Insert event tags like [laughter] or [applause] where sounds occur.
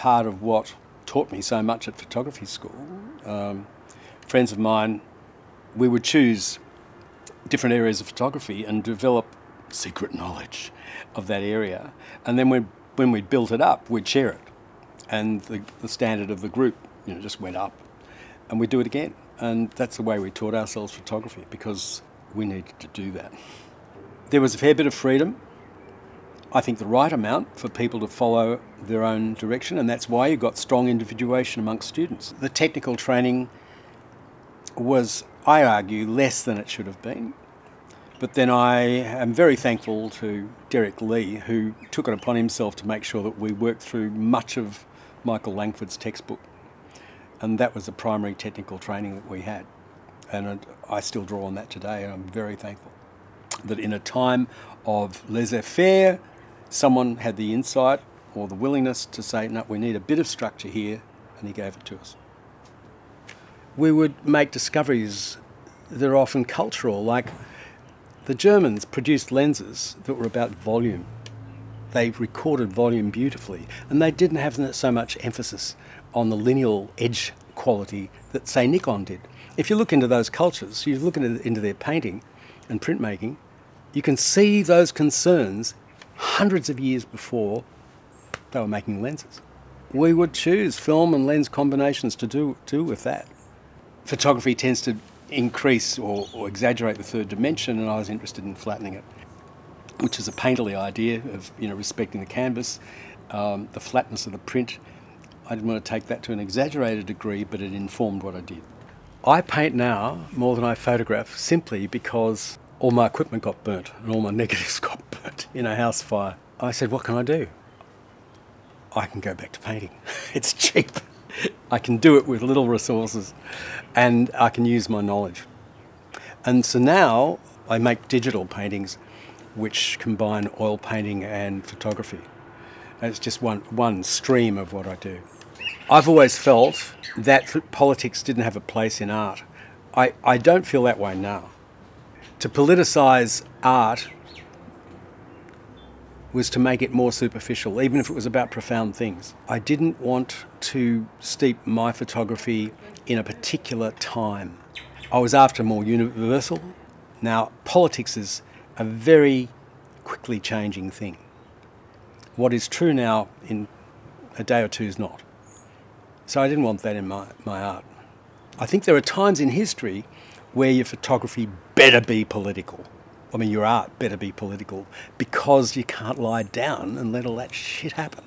part of what taught me so much at photography school. Um, friends of mine, we would choose different areas of photography and develop secret knowledge of that area. And then when, when we built it up, we'd share it. And the, the standard of the group you know, just went up. And we'd do it again. And that's the way we taught ourselves photography because we needed to do that. There was a fair bit of freedom. I think the right amount for people to follow their own direction, and that's why you got strong individuation amongst students. The technical training was, I argue, less than it should have been. But then I am very thankful to Derrick Lee, who took it upon himself to make sure that we worked through much of Michael Langford's textbook. And that was the primary technical training that we had. And I still draw on that today, and I'm very thankful that in a time of laissez faire, someone had the insight or the willingness to say, no, we need a bit of structure here, and he gave it to us. We would make discoveries that are often cultural, like the Germans produced lenses that were about volume. They recorded volume beautifully, and they didn't have so much emphasis on the lineal edge quality that, say, Nikon did. If you look into those cultures, you look into, into their painting and printmaking, you can see those concerns hundreds of years before they were making lenses. We would choose film and lens combinations to do, do with that. Photography tends to increase or, or exaggerate the third dimension, and I was interested in flattening it, which is a painterly idea of you know respecting the canvas, um, the flatness of the print. I didn't want to take that to an exaggerated degree, but it informed what I did. I paint now more than I photograph simply because all my equipment got burnt and all my [laughs] negatives got in a house fire. I said, What can I do? I can go back to painting. [laughs] it's cheap. I can do it with little resources and I can use my knowledge. And so now I make digital paintings which combine oil painting and photography. And it's just one, one stream of what I do. I've always felt that politics didn't have a place in art. I, I don't feel that way now. To politicise art was to make it more superficial, even if it was about profound things. I didn't want to steep my photography in a particular time. I was after more universal. Now, politics is a very quickly changing thing. What is true now in a day or two is not. So I didn't want that in my, my art. I think there are times in history where your photography better be political. I mean, your art better be political because you can't lie down and let all that shit happen.